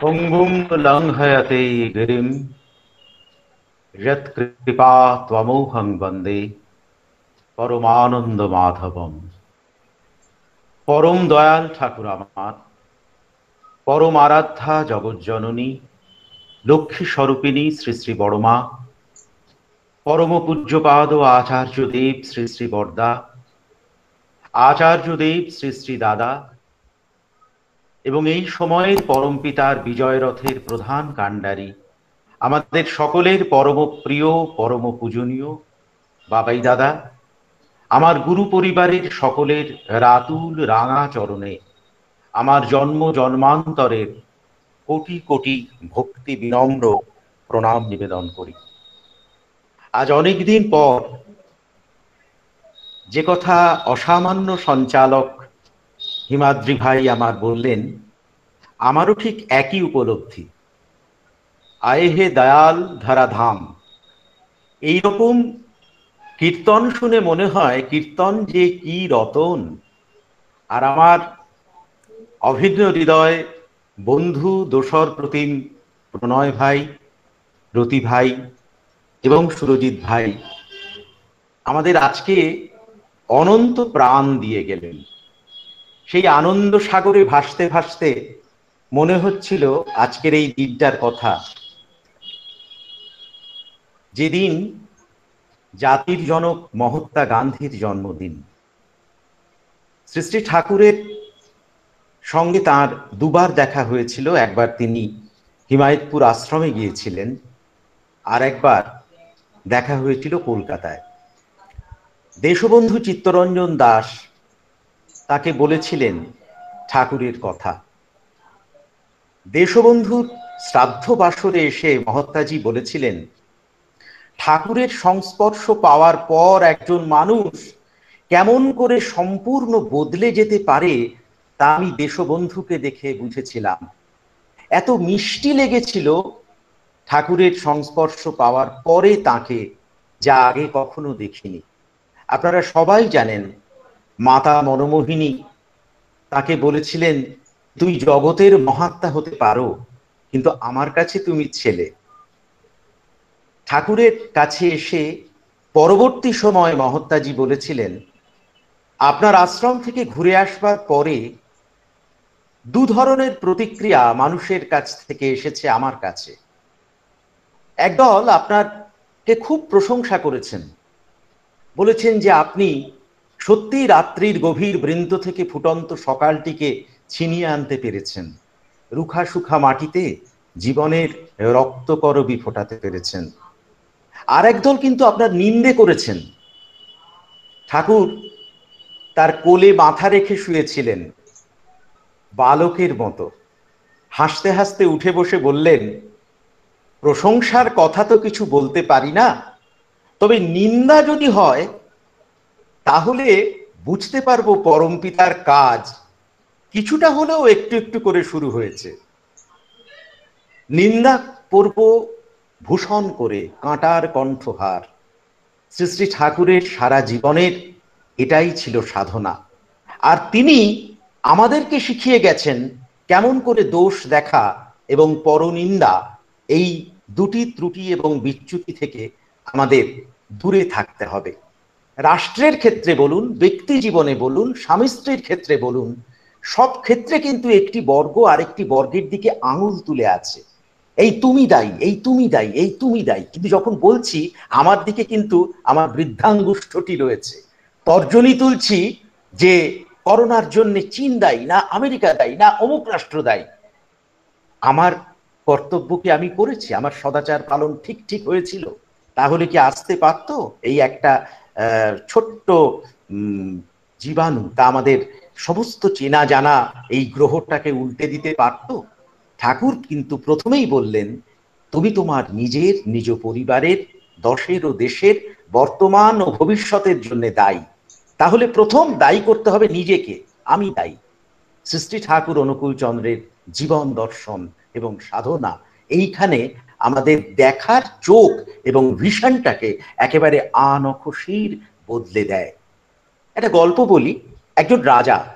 পঙ্গুম লঙ্ঘয়তে গিরিম। যৎকৃপা ত্বমৌহং বন্দে। পরমানন্দ মাধবম। পরম দয়াল ঠাকুর আমার। পরম আরাধ্যা জগজ্জননী। লক্ষ্মী স্বরূপিণী শ্রী শ্রী বড়মা। পরম পূজ্যপাদ আচার্য দেব শ্রী শ্রী বর্দা আচার্য দেব শ্রী শ্রী দাদা। এবং এই সময়ের পরম পিতার বিজয় রথের প্রধান কাণ্ডারি। আমাদের সকলের পরম প্রিয়, পরম পূজনীয়, বাবাই দাদা, আমার গুরু পরিবারের সকলের রাতুল রাঙা চরণে, আমার জন্ম জন্মান্তরের কোটি কোটি ভক্তি বিনম্র প্রণাম নিবেদন করি। আজ অনেকদিন পর যে কথা অসামান্য সঞ্চালক হিমাদ্রি ভাই আমার বললেন, আমারও ঠিক একই উপলব্ধি। আয়ে হে দয়াল ধারা ধাম এইরকম কীর্তন শুনে মনে হয়, কীর্তন যে কি রতন। আর আমার অভিন্ন হৃদয় বন্ধু দোসর প্রতিম প্রণয় ভাই, রতি ভাই এবং সুরজিৎ ভাই, আমাদের আজকে অনন্ত প্রাণ দিয়ে গেলেন। সেই আনন্দ সাগরে ভাসতে ভাসতে মনে হচ্ছিল আজকের এই দিনটার কথা। যেদিন জাতির জনক মহাত্মা গান্ধীর জন্মদিন, সৃষ্টি ঠাকুরের সঙ্গে তার দুবার দেখা হয়েছিল। একবার তিনি হিমায়তপুর আশ্রমে গিয়েছিলেন, আর একবার দেখা হয়েছিল কলকাতায়। দেশবন্ধু চিত্তরঞ্জন দাস তাকে বলেছিলেন ঠাকুরের কথা। দেশবন্ধুর শ্রাদ্ধ বাসরে এসে মহাত্মাজি বলেছিলেন, ঠাকুরের সংস্পর্শ পাওয়ার পর একজন মানুষ কেমন করে সম্পূর্ণ বদলে যেতে পারে তা আমি দেশবন্ধুকে দেখে বুঝেছিলাম। এত মিষ্টি লেগেছিল ঠাকুরের সংস্পর্শ পাওয়ার পরে তাকে যা আগে কখনো দেখিনি। আপনারা সবাই জানেন মাতা মনমোহিনী তাকে বলেছিলেন, তুই জগতের মহাত্মা হতে পারো, কিন্তু আমার কাছে তুমি ছেলে। ঠাকুরের কাছে এসে পরবর্তী সময় মহাত্মাজি বলেছিলেন, আপনার আশ্রম থেকে ঘুরে আসবার পরে দু ধরনের প্রতিক্রিয়া মানুষের কাছ থেকে এসেছে আমার কাছে। একদল আপনারকে খুব প্রশংসা করেছেন। বলেছেন যে আপনি সত্যি রাত্রির গভীর বৃন্দ থেকে ফুটন্ত সকালটিকে ছিনিয়ে আনতে পেরেছেন। রুখা সুখা মাটিতে জীবনের রক্তকরবি ফোটাতে পেরেছেন। আর একদল কিন্তু আপনার নিন্দে করেছেন। ঠাকুর, তার কোলে মাথা রেখে শুয়েছিলেন। বালকের মতো। হাসতে হাসতে উঠে বসে বললেন, প্রশংসার কথা তো কিছু বলতে পারি না, তবে নিন্দা যদি হয় তাহলে বুঝতে পারব পরম পিতার কাজ কিছুটা হলেও একটু একটু করে শুরু হয়েছে। নিন্দা পর্ব ভূষণ করে কাঁটার কণ্ঠহার। শ্রী শ্রী ঠাকুরের সারা জীবনের এটাই ছিল সাধনা। আর তিনি আমাদেরকে শিখিয়ে গেছেন কেমন করে দোষ দেখা এবং পরনিন্দা এই দুটি ত্রুটি এবং বিচ্যুতি থেকে আমাদের দূরে থাকতে হবে। রাষ্ট্রের ক্ষেত্রে বলুন, ব্যক্তি জীবনে বলুন, স্বামী স্ত্রীর ক্ষেত্রে বলুন, সব ক্ষেত্রে কিন্তু একটি বর্গ আরেকটি বর্গের দিকে আঙুল তুলে আছে। এই তুমি দায়ী, এই তুমি দায়ী, এই তুমি দায়ী। কিন্তু যখন বলছি, আমার দিকে কিন্তু আমার বৃদ্ধাঙ্গুষ্ঠটি রয়েছে। তর্জনী তুলছি যে করোনার জন্য চীন দায়ী না আমেরিকা দায়ী না অমুক রাষ্ট্র দায়ী। আমার কর্তব্যকে আমি করেছি, আমার সদাচার পালন ঠিক ঠিক হয়েছিল। তাহলে কি আসতে পারতো এই একটা ছোট্ট জীবাণু তা আমাদের সমস্ত চেনা জানা এই গ্রহটাকে উল্টে দিতে পারত? ঠাকুর কিন্তু প্রথমেই বললেন, তুমি তোমার নিজের, নিজ পরিবারের, দশের ও দেশের, বর্তমান ও ভবিষ্যতের জন্য দায়ী। তাহলে প্রথম দায়ী করতে হবে নিজেকে, আমি দায়ী। সৃষ্টি ঠাকুর অনুকূল চন্দ্রের জীবন দর্শন এবং সাধনা, এইখানে আমাদের দেখার চোখ এবং ভিশনটাকে একেবারে আনখসির বদলে দেয়। একটা গল্প বলি, একজন রাজা,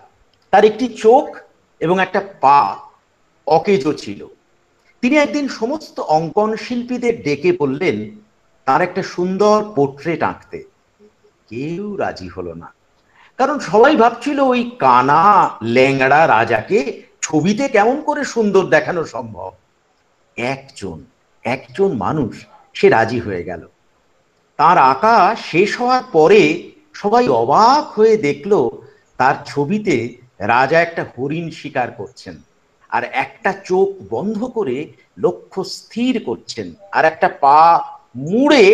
তার একটি চোখ এবং একটা পা অকেজো ছিল। তিনি একদিন সমস্ত অঙ্কন শিল্পীদের ডেকে বললেন, তার একটা সুন্দর পোর্ট্রেট আঁকতে। কেউ রাজি হলো না। কারণ সবাই ভাবছিল ওই কানা ল্যাংড়া রাজাকে ছবিতে কেমন করে সুন্দর দেখানো সম্ভব। একজন একজন মানুষ, সে রাজি হয়ে গেল। তার আঁকা শেষ হওয়ার পরে সবাই অবাক হয়ে দেখল, তার ছবিতে রাজা একটা হরিণ শিকার করছেন আর একটা চোখ বন্ধ করে লক্ষ্য স্থির করছেন আর একটা পা মুড়ে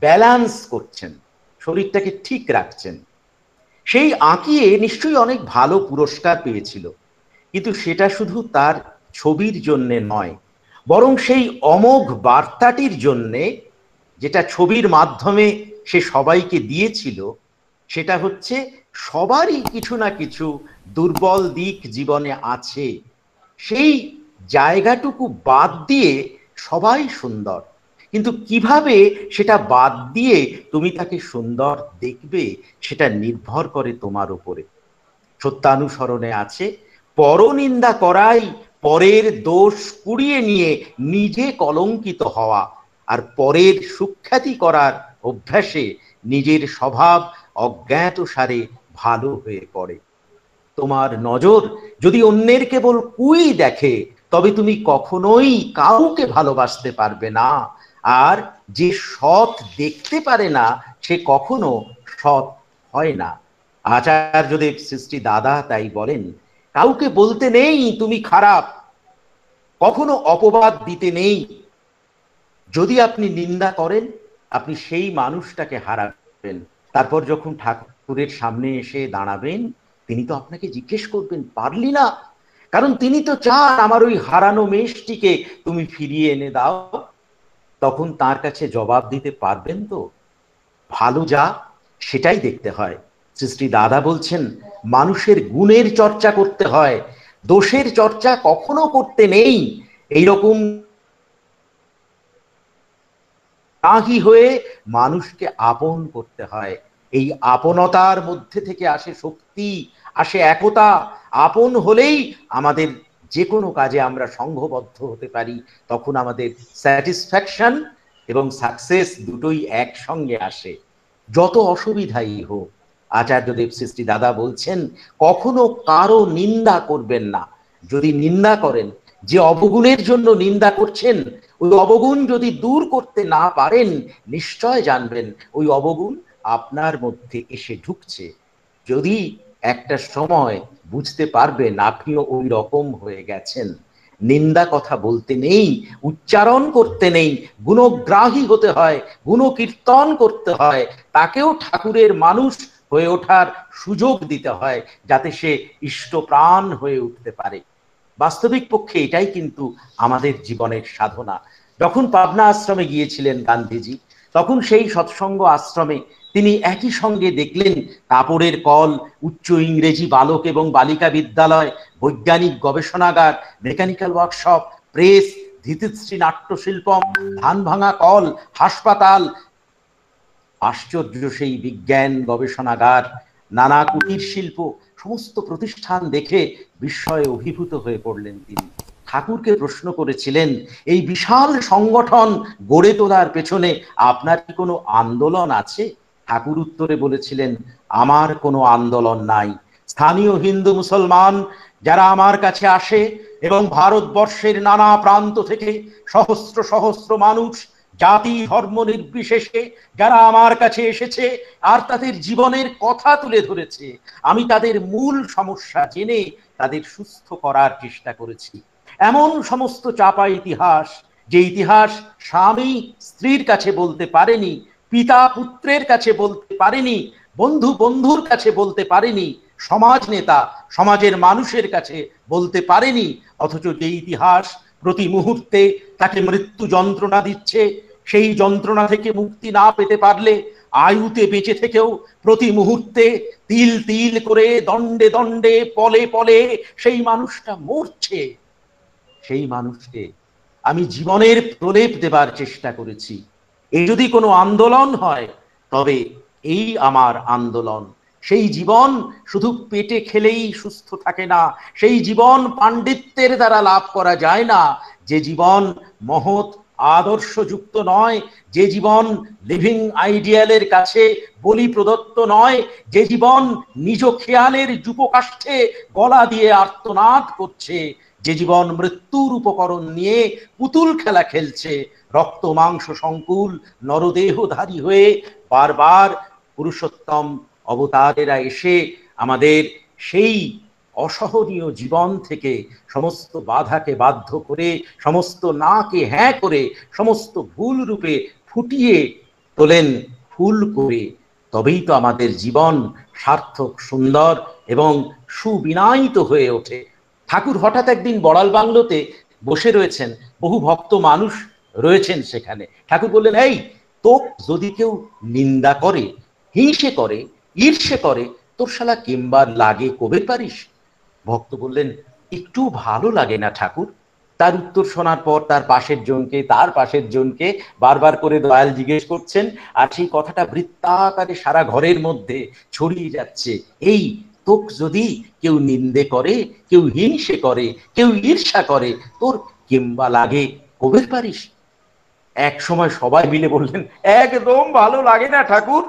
ব্যালান্স করছেন, শরীরটাকে ঠিক রাখছেন। সেই আঁকিয়ে নিশ্চয়ই অনেক ভালো পুরস্কার পেয়েছিল, কিন্তু সেটা শুধু তার ছবির জন্যে নয় বরং সেই অমোঘ বার্তাটির জন্যে যেটা ছবির মাধ্যমে সে সবাইকে দিয়েছিল, সেটা হচ্ছে সবারই কিছু না কিছু দুর্বল দিক জীবনে আছে। সেই জায়গাটুকু বাদ দিয়ে সবাই সুন্দর। কিন্তু কীভাবে সেটা বাদ দিয়ে তুমি তাকে সুন্দর দেখবে, সেটা নির্ভর করে তোমার উপরে। সত্যানুসরণে আছে, পরনিন্দা করাই পরের দোষ কুড়িয়ে নিয়ে নিজে কলঙ্কিত হওয়া আর পরের সুখ্যাতি করার অভ্যাসে নিজের স্বভাব অজ্ঞাত সারে ভালো হয়ে পড়ে। তোমার নজর যদি অন্যের কেবল কুই দেখে, তবে তুমি কখনোই কাউকে ভালোবাসতে পারবে না। আর যে সৎ দেখতে পারে না, সে কখনো সৎ হয় না। আচার্যদেব সৃষ্টি দাদা তাই বলেন, কাউকে বলতে নেই তুমি খারাপ কখনো অপবাদ দিতে নেই। যদি আপনি নিন্দা করেন, আপনি সেই মানুষটাকে হারাবেন। তারপর যখন ঠাকুরের সামনে এসে দাঁড়াবেন, তিনি তো আপনাকে জিজ্ঞেস করবেন, পারলি না? কারণ তিনি তো চান আমার ওই হারানো মেষটিকে তুমি ফিরিয়ে এনে দাও। তখন তার কাছে জবাব দিতে পারবেন তো? ভালো যা, সেটাই দেখতে হয়। শ্রী শ্রী দাদা বলছেন, মানুষের গুণের চর্চা করতে হয়। দোষের চর্চা কখনো করতে নেই। এইরকম তাহি হয়ে মানুষকে আপন করতে হয়। এই আপনতার মধ্যে থেকে আসে শক্তি, আসে একতা। আপন হলেই আমাদের যে কোনো কাজে আমরা সংঘবদ্ধ হতে পারি। তখন আমাদের স্যাটিসফ্যাকশন এবং সাকসেস দুটোই একসঙ্গে আসে। যত অসুবিধাই হোক আচার্যদেব সৃষ্টি দাদা বলছেন, কখনো কারও নিন্দা করবেন না। যদি নিন্দা করেন, যে অবগুণের জন্য নিন্দা করছেন, ওই অবগুণ যদি দূর করতে না পারেন, নিশ্চয় জানবেন, ওই অবগুণ আপনার মধ্যে এসে ঢুকছে। যদি একটা সময় বুঝতে পারবেন, আপনিও ওই রকম হয়ে গেছেন। নিন্দা কথা বলতে নেই, উচ্চারণ করতে নেই, গুণগ্রাহী হতে হয়, গুণকীর্তন করতে হয়, তাকেও ঠাকুরের মানুষ হয়ে ওঠার সুযোগ দিতে হয় যাতে সে ইষ্টপ্রাণ হয়ে উঠতে পারে। বাস্তবিক পক্ষে এটাই কিন্তু আমাদের জীবনের সাধনা। যখন পাবনা আশ্রমে গিয়েছিলেন গান্ধীজি, তখন সেই সৎসঙ্গ আশ্রমে তিনি একই সঙ্গে দেখলেন কাপড়ের কল, উচ্চ ইংরেজি বালক এবং বালিকা বিদ্যালয়, বৈজ্ঞানিক গবেষণাগার, মেকানিক্যাল ওয়ার্কশপ, প্রেস, ধৃতিশ্রী নাট্যশিল্পম ধান ভাঙা কল, হাসপাতাল আশ্চর্য সেই বিজ্ঞান গবেষণাগার, নানা কুটির শিল্প, সমস্ত প্রতিষ্ঠান দেখে বিস্ময়ে অভিভূত হয়ে পড়লেন তিনি। ঠাকুরকে প্রশ্ন করেছিলেন, এই বিশাল সংগঠন গড়ে তোলার পেছনে আপনার কি কোনো আন্দোলন আছে? ঠাকুর উত্তরে বলেছিলেন, আমার কোনো আন্দোলন নাই। স্থানীয় হিন্দু মুসলমান যারা আমার কাছে আসে এবং ভারতবর্ষের নানা প্রান্ত থেকে সহস্র সহস্র মানুষ জাতি ধর্ম নির্বিশেষে যারা আমার কাছে এসেছে আর তাদের জীবনের কথা তুলে ধরেছে, আমি তাদের মূল সমস্যা জেনে তাদের সুস্থ করার চেষ্টা করেছি। এমন সমস্ত চাপা ইতিহাস, যে ইতিহাস স্বামী স্ত্রীর কাছে বলতে পারেনি, পিতা পুত্রের কাছে বলতে পারেনি, বন্ধু বন্ধুর কাছে বলতে পারেনি, সমাজ নেতা সমাজের মানুষের কাছে বলতে পারেনি, অথচ যে ইতিহাস প্রতি মুহূর্তে তাকে মৃত্যু যন্ত্রণা দিচ্ছে। সেই যন্ত্রণা থেকে মুক্তি না পেতে পারলে আয়ুতে বেঁচে থেকেও প্রতি মুহূর্তে তিল তিল করে দণ্ডে দণ্ডে পলে পলে সেই মানুষটা মরছে। সেই মানুষকে আমি জীবনের প্রলেপ দেবার চেষ্টা করেছি। এই যদি কোনো আন্দোলন হয়, তবে এই আমার আন্দোলন সেই জীবন শুধু পেটে খেলেই সুস্থ থাকে না, সেই জীবন পাণ্ডিত্যের দ্বারা লাভ করা যায় না। যে জীবন মহৎ, আদর্শযুক্ত নয়, যে জীবন লিভিং আইডিয়ালের কাছে বলি প্রদত্ত নয়, যে জীবন নিজ খেয়ালের যুপকাষ্ঠে গলা দিয়ে আর্তনাদ করছে, যে জীবন মৃত্যুর উপকরণ নিয়ে পুতুল খেলা খেলছে, রক্ত, মাংস, সংকুল, নরদেহধারী হয়ে বারবার পুরুষোত্তম অবতারেরা এসে আমাদের সেই অসহনীয় জীবন থেকে সমস্ত বাধাকে বাধ্য করে, সমস্ত নাকে হ্যাঁ করে, সমস্ত ভুল রূপে ফুটিয়ে তোলেন, ফুল করে। তবেই তো আমাদের জীবন সার্থক, সুন্দর এবং সুবিনায়িত হয়ে ওঠে। ঠাকুর হঠাৎ একদিন বড়াল বাংলোতে বসে রয়েছেন। বহু ভক্ত মানুষ রয়েছেন সেখানে। ঠাকুর বললেন, এই তো যদি কেউ নিন্দা করে, হিংসে করে ঈর্ষে করে, তোর শালা কিংবার লাগে কবে পারিস? ভক্ত বললেন, একটু ভালো লাগে না ঠাকুর। তার উত্তর শোনার পর তার পাশের জনকে, তার পাশের জনকে বারবার করে দয়াল জিজ্ঞেস করছেন, আর সেই কথাটা বৃত্তাকারে সারা ঘরের মধ্যে ছড়িয়ে যাচ্ছে। এই তোক যদি কেউ নিন্দে করে, কেউ হিংসে করে, কেউ ঈর্ষা করে, তোর কিংবা লাগে কবে পারিস? এক সময় সবাই মিলে বললেন, একদম ভালো লাগে না ঠাকুর।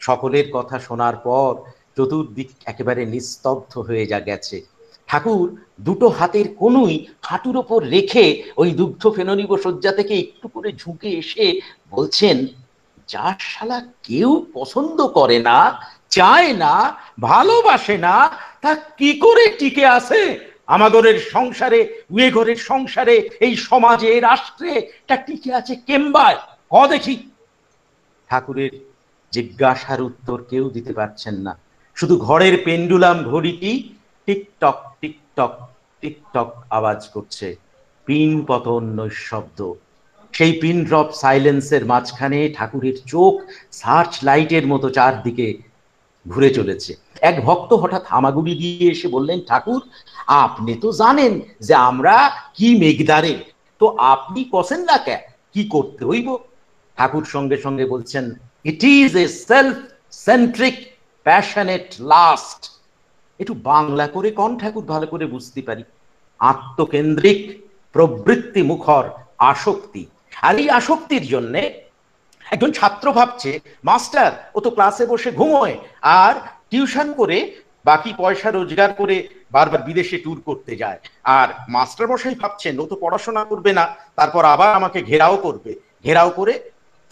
সকলের কথা শোনার পর চতুর্দিক একেবারে নিস্তব্ধ হয়ে যা গেছে। ঠাকুর দুটো হাতের কোনুই হাঁটুর ওপর রেখে ওই দুগ্ধ ফেননিব শয্যা থেকে একটু করে ঝুঁকে এসে বলছেন যার শালা কেউ পছন্দ করে না, চায় না, ভালোবাসে না, তা কি করে টিকে আছে? আমাদের সংসারে উয়ে ঘরের সংসারে, এই সমাজে রাষ্ট্রে, তা টিকে আছে কেম্বায়? ক দেখি? ঠাকুরের জিজ্ঞাসার উত্তর কেউ দিতে পারছেন না। শুধু ঘরের পেন্ডুলাম ঘড়িটি টিকটক টিকটক টিকটক আওয়াজ করছে। পিন পতন নৈশব্দ সেই পিন ড্রপ সাইলেন্সের মাঝখানে ঠাকুরের চোখ সার্চ লাইটের মতো চারদিকে ঘুরে চলেছে। এক ভক্ত হঠাৎ হামাগুড়ি দিয়ে এসে বললেন, ঠাকুর, আপনি তো জানেন যে আমরা কি মেঘদারে। তো আপনি কষেন না কে? কি করতে হইব? ঠাকুর সঙ্গে সঙ্গে বলছেন it is a self centric passionate last একটু বাংলা করে কন ঠাকুর ভালো করে বুঝতে পারি। আত্মকেন্দ্রিক প্রবৃত্তি মুখর আসক্তি। আর এই আসক্তির জন্যে একজন ছাত্র ভাবছে, মাস্টার, ও তো ক্লাসে বসে ঘুমোয়, আর টিউশন করে বাকি পয়সা রোজগার করে বারবার বিদেশে ট্যুর করতে যায়। আর মাস্টার মশাই ভাবছেন, ও তো পড়াশোনা করবে না, তারপর আবার আমাকে ঘেরাও করবে। ঘেরাও করে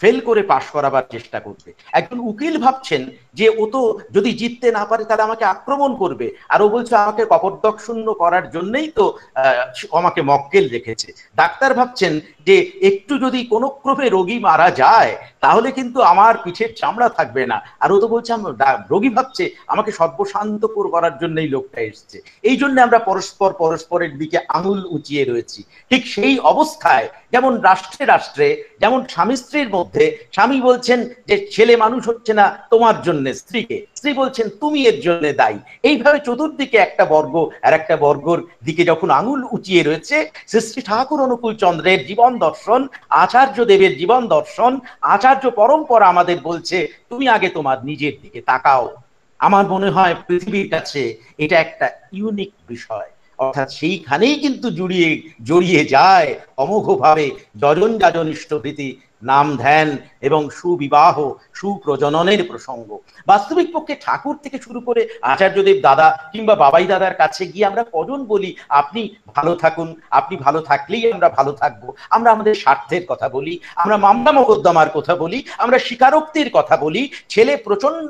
ফেল করে পাশ করাবার চেষ্টা করবে। একজন উকিল ভাবছেন যে, ও তো যদি জিততে না পারে, তাহলে আমাকে আক্রমণ করবে। আর ও বলছে, আমাকে কপরদক শূন্য করার জন্যই তো আমাকে মক্কেল রেখেছে। ডাক্তার ভাবছেন যে একটু যদি কোনো ক্রমে রোগী মারা যায়, তাহলে কিন্তু আমার পিঠের চামড়া থাকবে না। আর ও তো বলছে রোগী ভাবছে, আমাকে সর্বশান্তপুর করার জন্যই লোকটা এসছে। এই জন্য আমরা পরস্পর পরস্পরের দিকে আঙুল উঁচিয়ে রয়েছি। ঠিক সেই অবস্থায় যেমন রাষ্ট্রে রাষ্ট্রে, যেমন স্বামী স্ত্রীর মধ্যে স্বামী বলছেন যে, ছেলে মানুষ হচ্ছে না তোমার জন্য, স্ত্রীকে। স্ত্রী বলছেন, তুমি এর জন্য দায়ী। এইভাবে চতুর্দিকে একটা বর্গ আর একটা বর্গর দিকে যখন আঙুল উঁচিয়ে রয়েছে শ্রী ঠাকুর অনুকূল চন্দ্রের জীবন দর্শন, আচার্য দেবের জীবন দর্শন, আচার্য পরম্পরা আমাদের বলছে, তুমি আগে তোমার নিজের দিকে তাকাও। আমার মনে হয় পৃথিবীর কাছে এটা একটা ইউনিক বিষয়। অর্থাৎ সেইখানেই কিন্তু জুড়িয়ে, জড়িয়ে যায় অমোঘভাবে যজন যাজন ইষ্টভীতি নাম ধ্যান এবং সুবিবাহ, সুপ্রজননের প্রসঙ্গ। বাস্তবিক পক্ষে ঠাকুর থেকে শুরু করে আচার্যদেব দাদা কিংবা বাবাই দাদার কাছে গিয়ে আমরা কজন বলি, আপনি ভালো থাকুন, আপনি ভালো থাকলেই আমরা ভালো থাকব। আমরা আমাদের স্বার্থের কথা বলি, আমরা মামলা মকদ্দমার কথা বলি, আমরা স্বীকারোক্তির কথা বলি। ছেলে প্রচণ্ড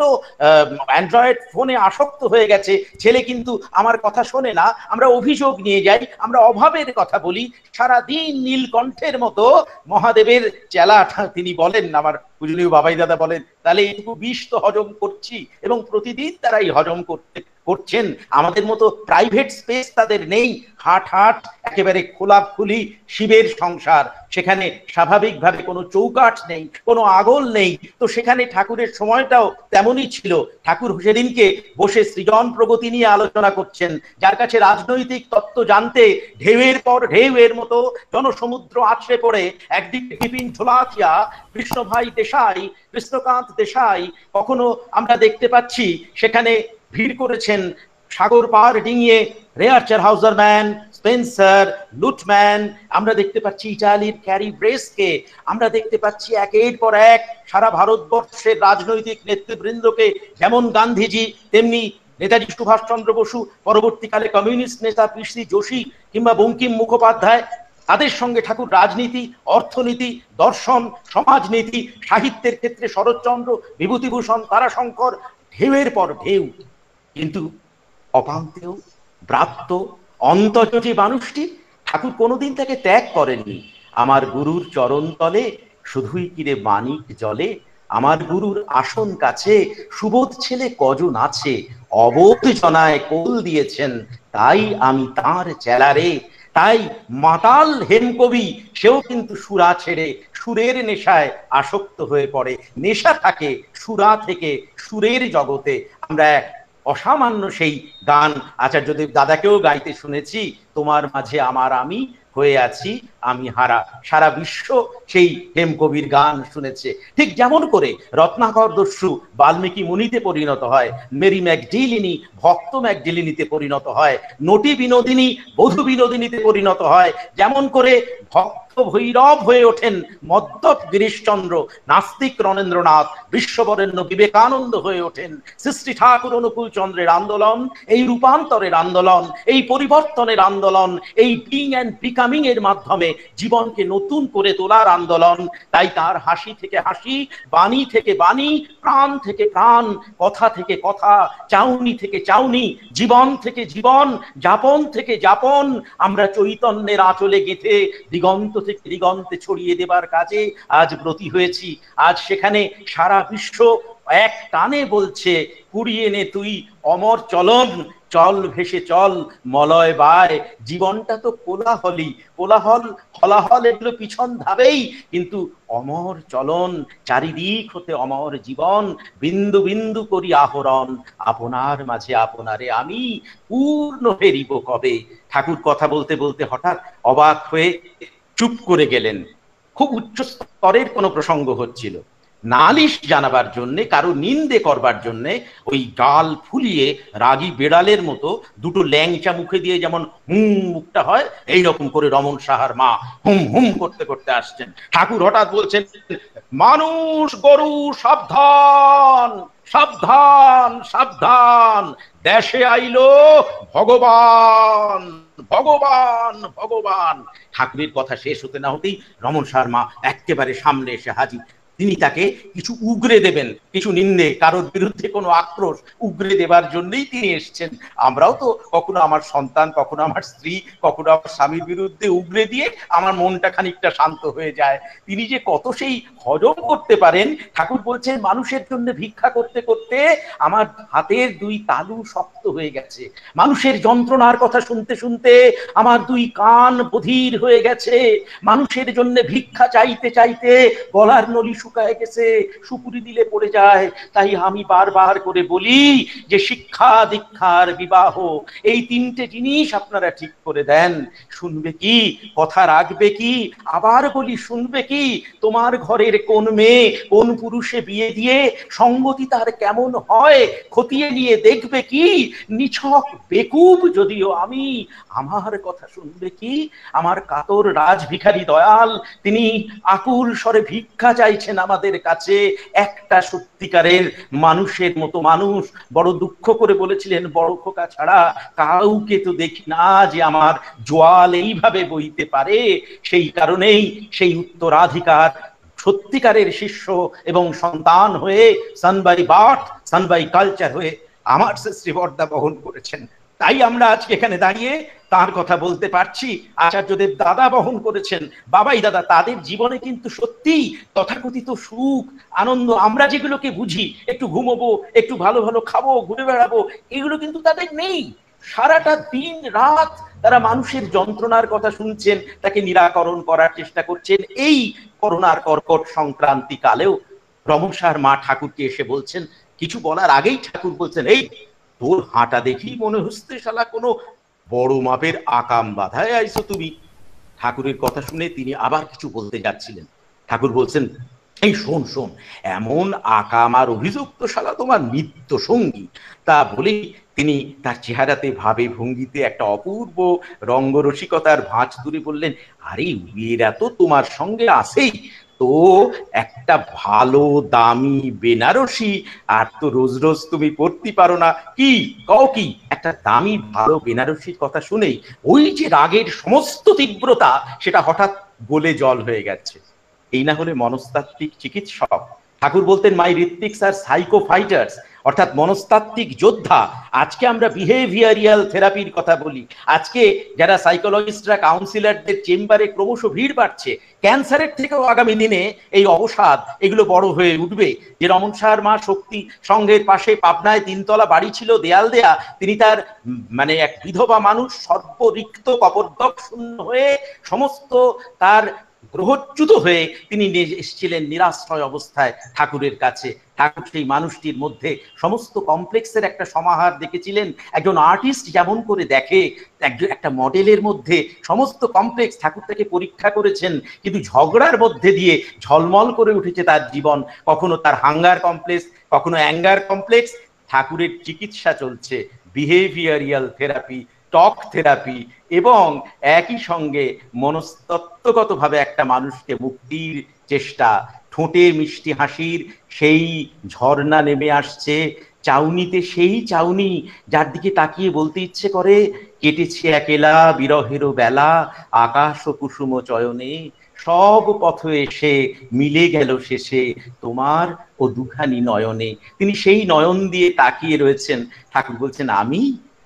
অ্যান্ড্রয়েড ফোনে আসক্ত হয়ে গেছে। ছেলে কিন্তু আমার কথা শোনে না। আমরা অভিযোগ নিয়ে যাই, আমরা অভাবের কথা বলি। সারা দিন নীলকণ্ঠের মতো মহাদেবের চেলা তিনি বলেন, আমার পূজনীয় বাবাই দাদা বলেন, তাহলে এইটুকু বিষ তো হজম করছি এবং প্রতিদিন তারা এই হজম করতে করছেন। আমাদের মতো প্রাইভেট স্পেস তাদের নেই। হাট হাট, একেবারে খোলাখুলি শিবের সংসার। সেখানে স্বাভাবিকভাবে কোনো চৌকাঠ নেই, কোনো আগল নেই। তো সেখানে ঠাকুরের সময়টাও তেমনই ছিল। ঠাকুর সেদিনকে বসে সৃজন প্রগতি নিয়ে আলোচনা করছেন। যার কাছে রাজনৈতিক তত্ত্ব জানতে ঢেউয়ের পর ঢেউয়ের মতো জনসমুদ্র আছড়ে পড়ে। একদিকে বিপিন ঝোলাকিয়া কৃষ্ণভাই দেশাই, কৃষ্ণকান্ত দেশাই, কখনো আমরা দেখতে পাচ্ছি সেখানে ভিড় করেছেন সাগর পার ডিঙিয়ে রেয়ারচার হাউজারম্যান স্পেন্সার, লুটম্যান, আমরা দেখতে পাচ্ছি ইটালির ক্যারি ব্রেসকে, আমরা দেখতে পাচ্ছি একের পর এক সারা ভারতবর্ষের রাজনৈতিক নেতৃবৃন্দকে, যেমন গান্ধীজি, তেমনি নেতাজি সুভাষচন্দ্র বসু, পরবর্তীকালে কমিউনিস্ট নেতা পিসি যোশী কিংবা বঙ্কিম মুখোপাধ্যায়, তাদের সঙ্গে ঠাকুর রাজনীতি, অর্থনীতি, দর্শন, সমাজনীতি, সাহিত্যের ক্ষেত্রে শরৎচন্দ্র, বিভূতিভূষণ, তারাশঙ্কর, ঢেউয়ের পর ঢেউ। কিন্তু অপান্তেও ব্রাত্য অন্তচ যে মানুষটি ঠাকুর কোনোদিন তাকে ত্যাগ করেননি। আমার গুরুর চরণ তলে, শুধুই কিরে মানিক জলে? আমার গুরুর আসন কাছে, সুবোধ ছেলে কজন আছে? অবোধ জনায় কোল দিয়েছেন, তাই আমি তার চেলারে। তাই মাতাল হেমকবি সেও কিন্তু সুরা ছেড়ে সুরের নেশায় আসক্ত হয়ে পড়ে। নেশা থাকে সুরা থেকে সুরের জগতে। আমরা অসামান্য সেই গান আচার্য দেব দাদাকেও গাইতে শুনেছি তোমার মাঝে আমার আমি হয়ে আছি। আমি হারা, সারা বিশ্ব সেই হেমকবির গান শুনেছে। ঠিক যেমন করে রত্নাকর দস্যু বাল্মীকি মুনিতে পরিণত হয়, মেরি ম্যাকডিলিনি ভক্ত ম্যাকডিলিনিতে পরিণত হয়, নটি বিনোদিনী বধু বিনোদিনীতে পরিণত হয়। যেমন করে ভক্ত ভৈরব হয়ে ওঠেন মদ্যপ গিরিশচন্দ্র, নাস্তিক রণেন্দ্রনাথ, বিশ্ববরেণ্য বিবেকানন্দ হয়ে ওঠেন সৃষ্টি ঠাকুর অনুকূল চন্দ্রের আন্দোলন, এই রূপান্তরের আন্দোলন, এই পরিবর্তনের আন্দোলন, এই বিং অ্যান্ড বিকামিং এর মাধ্যমে জীবনকে নতুন করে তোলার আন্দোলন। তাই তার হাসি থেকে হাসি, বাণী থেকে বাণী, প্রাণ থেকে প্রাণ, কথা থেকে কথা, চাউনি থেকে চাউনি, জীবন থেকে জীবন, যাপন থেকে যাপন, আমরা চৈতন্যের আঁচলে গেঁথে দিগন্ত থেকে দিগন্তে ছড়িয়ে দেবার কাজে আজ ব্রতী হয়েছি। আজ সেখানে সারা বিশ্ব এক টানে বলছে কুড়িয়ে নে তুই অমর চলন। চল ভেসে চল, মলয় বায়। জীবনটা তো কোলাহলই, কোলাহল হলাহল এগুলো পিছন ধাবেই কিন্তু অমর চলন, চারিদিক হতে অমর জীবন, বিন্দু বিন্দু করি আহরণ। আপনার মাঝে আপনারে আমি পূর্ণ ফেরিব কবে? ঠাকুর কথা বলতে বলতে হঠাৎ অবাক হয়ে চুপ করে গেলেন। খুব উচ্চ স্তরের কোনো প্রসঙ্গ হচ্ছিল। নালিশ জানাবার জন্যে, কারও নিন্দে করবার জন্যে ওই গাল ফুলিয়ে রাগী বেড়ালের মতো দুটো ল্যাংচা মুখে দিয়ে যেমন হুম মুখটা হয় এই রকম করে রমন সাহার মা হুম হুম করতে করতে আসছেন। ঠাকুর হঠাৎ বলছেন, মানুষ, গরু, সাবধান সাবধান সাবধান, দেশে আইলো ভগবান ভগবান ভগবান। ঠাকুরের কথা শেষ হতে না হতেই রমন শর্মা একেবারে সামনে এসে হাজির। তিনি তাকে কিছু উগরে দেবেন, কিছু নিন্দে, কারোর বিরুদ্ধে কোনো আক্রোশ উগরে দেবার জন্যই তিনি এসছেন। আমরাও তো কখনো আমার সন্তান, কখনো আমার স্ত্রী, কখনো আমার স্বামীর বিরুদ্ধে উগরে দিয়ে আমার মনটা খানিকটা শান্ত হয়ে যায়। তিনি যে কত সেই হজম করতে পারেন, ঠাকুর বলছেন মানুষের জন্য ভিক্ষা করতে করতে আমার হাতের দুই তালু শক্ত হয়ে গেছে। মানুষের যন্ত্রণার কথা শুনতে শুনতে আমার দুই কান বধির হয়ে গেছে। মানুষের জন্য ভিক্ষা চাইতে চাইতে গলার নলি শুকায় গেছে, সুপুরি দিলে পড়ে যায়। তাই আমি বারবার করে বলি যে শিক্ষা দীক্ষার বিবাহ, এই তিনটে জিনিস আপনারা ঠিক করে দেন। শুনবে কি? কথা রাখবে কি? আবার বলি, শুনবে কি? তোমার ঘরের কোন মেয়ে কোন পুরুষে বিয়ে দিয়ে সঙ্গতি তার কেমন হয় খতিয়ে নিয়ে দেখবে কি? নিছক বেকুব যদিও আমি। আমার কথা শুনবে কি? আমার কাতর রাজ রাজভিখারী দয়াল, তিনি আকুল স্বরে ভিক্ষা চাইছেন আমাদের কাছে একটা সত্যিকারের মানুষের মতো মানুষ। বড় দুঃখ করে বলেছিলেন, বড় খোকা ছাড়া কাউকে তো দেখি না যে আমার জোয়াল এইভাবে বইতে পারে। সেই কারণেই সেই উত্তরাধিকার সত্যিকারের শিষ্য এবং সন্তান হয়ে সানবাই বাট সানবাই কালচার হয়ে আমার সে শ্রীবর্দা বহন করেছেন। তাই আমরা আজকে এখানে দাঁড়িয়ে তার কথা বলতে পারছি। আচার্যদেব দাদা বহন করেছেন। বাবাই দাদা, তাদের জীবনে কিন্তু সত্যিই তথাকথিত সুখ, আনন্দ, আমরা যেগুলোকে বুঝি, একটু ঘুমোবো, একটু ভালো ভালো খাব, ঘুরে বেড়াবো, এগুলো কিন্তু তাদের নেই। সারাটা দিন, রাত তারা মানুষের যন্ত্রণার কথা শুনছেন, তাকে নিরাকরণ করার চেষ্টা করছেন। এই করোনার কর্কট সংক্রান্তি কালেও রমসার মা ঠাকুরকে এসে বলছেন, কিছু বলার আগেই ঠাকুর বলছেন, এই তোর হাঁটা দেখি মনে হচ্ছে শালা কোনো বড় মাপের আকাম বাধায় আইছো তুমি। ঠাকুরের কথা শুনে তিনি আবার কিছু বলতে যাচ্ছিলেন। ঠাকুর বলছেন, এই শোন শোন, এমন আকাম আর অভিযুক্ত শালা তোমার নিত্য সঙ্গী। তা বলেই তিনি তার চেহারাতে ভাবে ভঙ্গিতে একটা অপূর্ব রঙ্গরসিকতার ভাঁজ তুলে বললেন, আরে এরা তো তোমার সঙ্গে আসেই তো একটা ভালো, দামি বেনারসি, আর তো রোজ রোজ তুমি পড়তে পারো না। কি? কও কি? একটা দামি, ভালো বেনারসির কথা শুনেই ওই যে রাগের সমস্ত তীব্রতা, সেটা হঠাৎ গলে জল হয়ে গেছে। এই না হলে মনস্তাত্ত্বিক চিকিৎসক। ঠাকুর বলতেন, মাই ঋত্বিক্স আর সাইকো ফাইটার্স। অর্থাৎ মনস্তাত্ত্বিক যোদ্ধা, আজকে আমরা বিহেভিয়ারিয়াল থেরাপির কথা বলি। আজকে যারা সাইকোলজিস্টরা কাউন্সিলরদের চেম্বারে ক্রমশ ভিড় বাড়ছে, ক্যান্সারের থেকেও আগামী দিনে এই অবসাদ, এগুলো বড় হয়ে উঠবে। যে রমন সাহার মা শক্তি সংঘের পাশে পাবনায় তিনতলা বাড়ি ছিল দেয়াল দেয়া, তিনি তার মানে এক বিধবা মানুষ সর্বরিক্ত কপর্দক শূন্য হয়ে সমস্ত তার গ্রহচ্যুত হয়ে তিনি এসেছিলেন নিরাশ্রয় অবস্থায় ঠাকুরের কাছে। ঠাকুর সেই মানুষটির মধ্যে সমস্ত কমপ্লেক্সের একটা সমাহার দেখেছিলেন। একজন আর্টিস্ট যেমন করে দেখে, একজন একটা মডেলের মধ্যে সমস্ত কমপ্লেক্স ঠাকুর তাকে পরীক্ষা করেছেন, কিন্তু ঝগড়ার মধ্যে দিয়ে ঝলমল করে উঠেছে তার জীবন। কখনো তার হাঙ্গার কমপ্লেক্স, কখনো অ্যাঙ্গার কমপ্লেক্স। ঠাকুরের চিকিৎসা চলছে। বিহেভিয়ারিয়াল থেরাপি টক থেরাপি এবং একই সঙ্গে মনস্তত্ত্বগতভাবে একটা মানুষকে মুক্তির চেষ্টা। ঠোঁটে মিষ্টি হাসির সেই ঝর্ণা নেমে আসছে। চাউনিতে সেই চাউনি যার দিকে তাকিয়ে বলতে ইচ্ছে করে, কেটেছে একেলা বিরহেরও বেলা, আকাশ ও কুসুম চয়নে, সব পথ এসে মিলে গেল শেষে তোমার ও দুখানি নয়নে। তিনি সেই নয়ন দিয়ে তাকিয়ে রয়েছেন। ঠাকুর বলছেন, আমি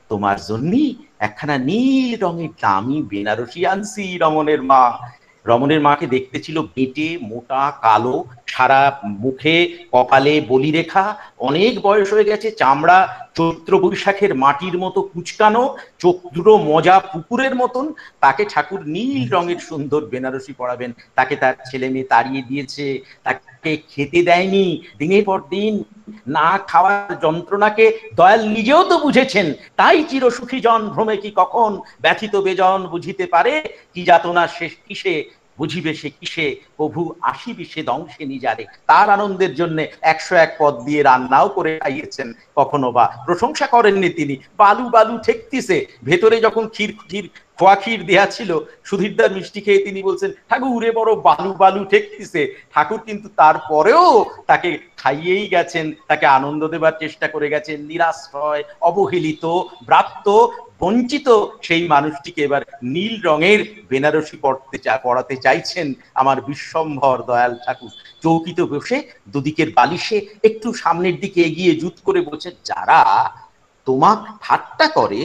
তোমার জন্যই একখানা নীল রঙের দামি বেনারসি আনছি রমনের মা। রমনের মাকে দেখতে ছিল বেটে, মোটা, কালো, সারা মুখে কপালে বলি রেখা অনেক বয়স হয়ে গেছে, চামড়া চৈত্র বৈশাখের মাটির মতো কুচকানো চোখ দুটো মজা পুকুরের মতন, তাকে ঠাকুর নীল রঙের সুন্দর বেনারসি পড়াবেন তাকে তার ছেলে মেয়ে তাড়িয়ে দিয়েছে, তাকে খেতে দেয়নি। দিনের পর দিন না খাওয়ার যন্ত্রণাকে দয়াল নিজেও তো বুঝেছেন, তাই চির সুখী জন ভ্রমে কি কখন? ব্যথিত বেজন বুঝিতে পারে, কি যাতনা শেষ কিসে? বুঝিবে সে কিসে? প্রভু আসিবি সে দংশে নিজারে। তার আনন্দের জন্য একশো এক পদ দিয়ে রান্নাও করে খাইয়েছেন। কখনো বা প্রশংসা করেননি তিনি। বালু বালু ঠেকতিছে। ভেতরে যখন ক্ষীর ক্ষীর খোয়া ক্ষীর দেয়া ছিল। সুধীরদার মিষ্টি খেয়ে তিনি বলছেন, ঠাকুর এ বড় বালু বালু ঠেকতিছে। ঠাকুর কিন্তু তারপরেও তাকে খাইয়েই গেছেন, তাকে আনন্দ দেবার চেষ্টা করে গেছেন। নিরাশ্রয়, অবহেলিত, ব্রাত্য, বঞ্চিত সেই মানুষটিকে এবার নীল রঙের বেনারসি পড়তে চা, পড়াতে চাইছেন আমার বিশ্বম্ভর দয়াল ঠাকুর। চৌকিতে বসে দুদিকের বালিশে একটু সামনের দিকে এগিয়ে জুত করে বলছেন, যারা তোমাক ঠাট্টা করে,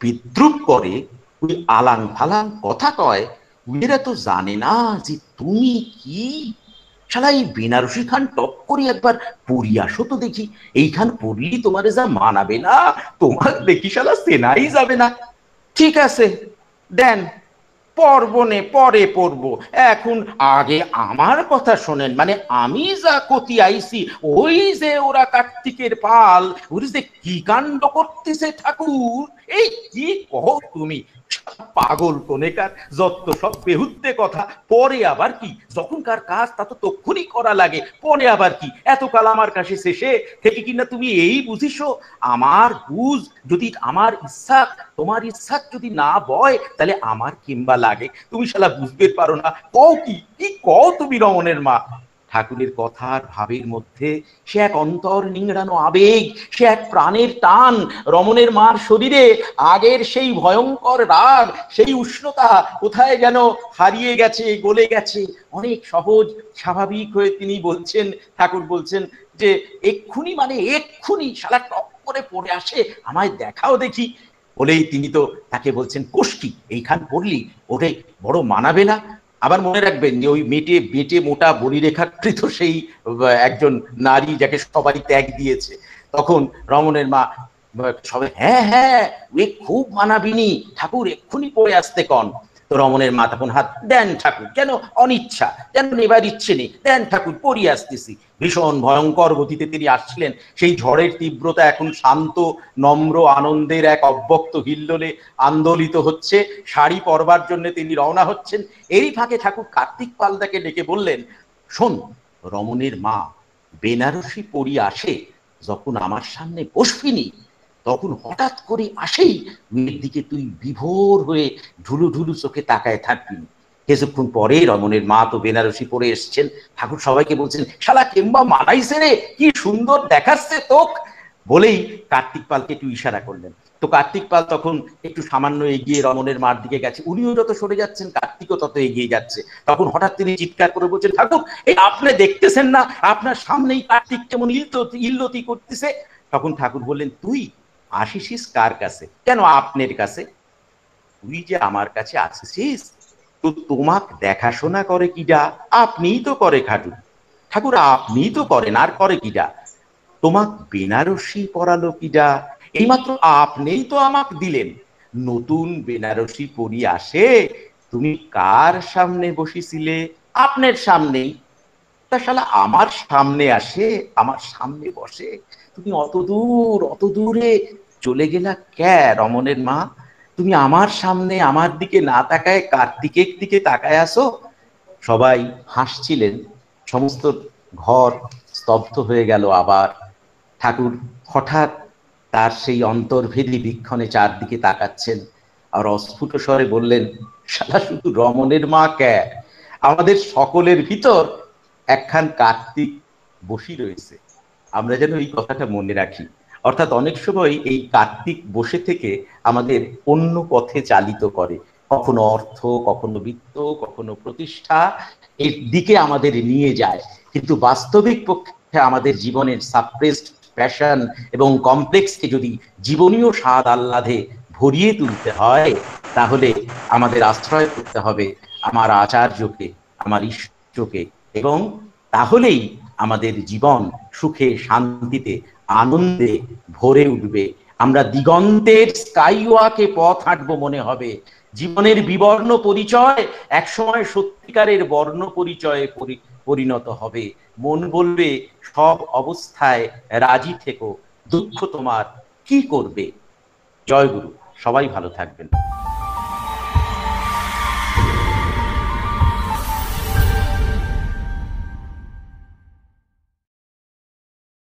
বিদ্রুপ করে ওই আলাং ফালাং কথা কয় এরা তো জানে না যে তুমি কি। শালা বেনারসি খান টপ করে একবার পড়ি আসো তো দেখি, এইখান পড়লি তোমার যা মানাবে না, তোমার দেখি শালা সেনাই যাবে না। ঠিক আছে, দেন, পর্বনে পরে পড়ব। এখন আগে আমার কথা শোনেন মানে আমি যা কতি আইছি, ওই যে ওরা কার্তিকের পাল ওই যে কি কাণ্ড করতেছে ঠাকুর, এই কি কহ তুমি? পাগল কোনেকার যত সব বেহুদ্দে কথা। পরে আবার কি? যখনকার কাজ, তা তো করা লাগে। পরে আবার কি? এতকাল আমার কাছে শেষে থেকে কিনা তুমি এই বুঝিস? আমার বুঝ যদি আমার ইচ্ছা, তোমার ইচ্ছা যদি না বয়, তাহলে আমার কিংবা লাগে। তুমি শালা বুঝতে পারো না। কও কি? কি কও তুমি রমণের মা? ঠাকুরের কথার ভাবের মধ্যে সে এক অন্তর নিংড়ানো আবেগ, সে এক প্রাণের টান রমণের মার শরীরে, আগের সেই ভয়ঙ্কর রাগ, সেই উষ্ণতা কোথায় যেন হারিয়ে গেছে, গলে গেছে। অনেক সহজ, স্বাভাবিক হয়ে তিনি বলছেন, ঠাকুর বলছেন যে, এক্ষুনি মানে এক্ষুনি টক করে করে পড়ে আসে, আমায় দেখাও দেখি। বলেই তিনি তো তাকে বলছেন, কোষ্টি, এইখান পড়লি ওটাই বড় মানাবে না আবার মনে রাখবেন যে ওই মেটে, বেটে মোটা বলিরেখাকৃত সেই একজন নারী যাকে সবাই ত্যাগ দিয়েছে। তখন রমণের মা সবাই হ্যাঁ হ্যাঁ খুব মানাবিনী। ঠাকুর, এক্ষুনি পড়ে আসতে কন। তো রমণের মা হাত, দেন ঠাকুর কেন অনিচ্ছা, যেন নেবার ইচ্ছে নেই, দেন ঠাকুর পড়িয়ে আসতেছি। ভীষণ ভয়ঙ্কর গতিতে তিনি আসছিলেন, সেই ঝড়ের তীব্রতা এখন শান্ত, নম্র, আনন্দের এক অব্যক্ত হিল্লোলে আন্দোলিত হচ্ছে। শাড়ি পরবার জন্য তিনি রওনা হচ্ছেন। এরই ফাঁকে ঠাকুর কার্তিক পালদাকে ডেকে বললেন, শোন, রমণের মা বেনারসি পড়ি আসে, যখন আমার সামনে বসবিনি তখন হঠাৎ করে আসেই মেয়ের দিকে তুই বিভোর হয়ে ঢুলু ঢুলু চোখে তাকায় থাকবি। কিছুক্ষণ পরে রমণের মা তো বেনারসি পরে এসছেন। ঠাকুর সবাইকে বলছেন, শালা কিংবা মানাইছে রে, কি সুন্দর দেখাচ্ছে তোক! বলেই কার্তিক পালকে একটু ইশারা করলেন। তো কার্তিক পাল তখন একটু সামান্য এগিয়ে রমণের মার দিকে গেছে। উনিও যত সরে যাচ্ছেন, কার্তিকও তত এগিয়ে যাচ্ছে। তখন হঠাৎ তিনি চিৎকার করে বলছেন, ঠাকুর এই আপনি দেখতেছেন না, আপনার সামনেই কার্তিক কেমন ইলতি ইল্লতি করতেছে? তখন ঠাকুর বললেন, তুই আসিসিস কার কাছে? কেন আপনার কাছে? তুই যে আমার কাছে আসিসিস তো তোমাক দেখাশোনা করে কিডা? আপনিই তো করে খাটু ঠাকুর, আপনিই তো করেন, আর করে কিডা? তোমাক বেনারসি পড়ালো কিডা? এইমাত্র আপনিই তো আমাক দিলেন। নতুন বেনারসি পরি আসে, তুমি কার সামনে বসেছিলে? আপনার সামনেই। তা শালা, আমার সামনে আসে, আমার সামনে বসে। তুমি অত দূর, অত দূরে চলে গেলা ক্যা রমনের মা? তুমি আমার সামনে আমার দিকে না তাকায় কার্তিকের দিকে তাকায় আসো সবাই হাসছিলেন। সমস্ত ঘর স্তব্ধ হয়ে গেল আবার। ঠাকুর হঠাৎ তার সেই অন্তর্ভেদী বীক্ষণে চারদিকে তাকাচ্ছেন আর অস্ফুট স্বরে বললেন সারা শুধু রমনের মা ক্যা? আমাদের সকলের ভিতর একখান কার্তিক বসি রয়েছে। আমরা যেন এই কথাটা মনে রাখি। অর্থাৎ অনেক সময় এই কার্তিক বসে থেকে আমাদের অন্য পথে চালিত করে। কখনো অর্থ, কখনো বৃত্ত, কখনো প্রতিষ্ঠা এর দিকে আমাদের নিয়ে যায়। কিন্তু বাস্তবিক পক্ষে আমাদের জীবনের সাপ্রেসড প্যাশন এবং কমপ্লেক্সকে যদি জীবনীয় স্বাদ আহ্লাদে ভরিয়ে তুলতে হয়, তাহলে আমাদের আশ্রয় করতে হবে আমার আচার্যকে, আমার ইষ্টকে এবং তাহলেই আমাদের জীবন সুখে, শান্তিতে, আনন্দে ভরে উঠবে। আমরা দিগন্তের স্কাইওয়াকে পথ হাঁটবো মনে হবে। জীবনের বিবর্ণ পরিচয় একসময় সত্যিকারের বর্ণ পরিচয়ে পরিণত হবে। মন বলবে, সব অবস্থায় রাজি থেকো, দুঃখ তোমার কি করবে? জয় গুরু সবাই ভালো থাকবেন।